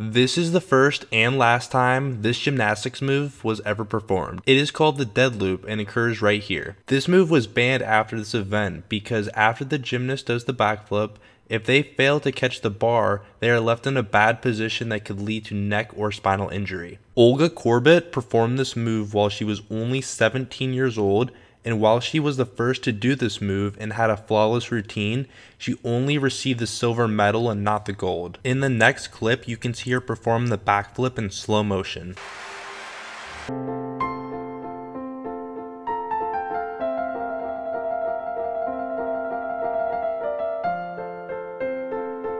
This is the first and last time this gymnastics move was ever performed. It is called the dead loop and occurs right here. This move was banned after this event because after the gymnast does the backflip, if they fail to catch the bar, they are left in a bad position that could lead to neck or spinal injury. Olga Korbut performed this move while she was only 17 years old and while she was the first to do this move and had a flawless routine, she only received the silver medal and not the gold. In the next clip, you can see her perform the backflip in slow motion.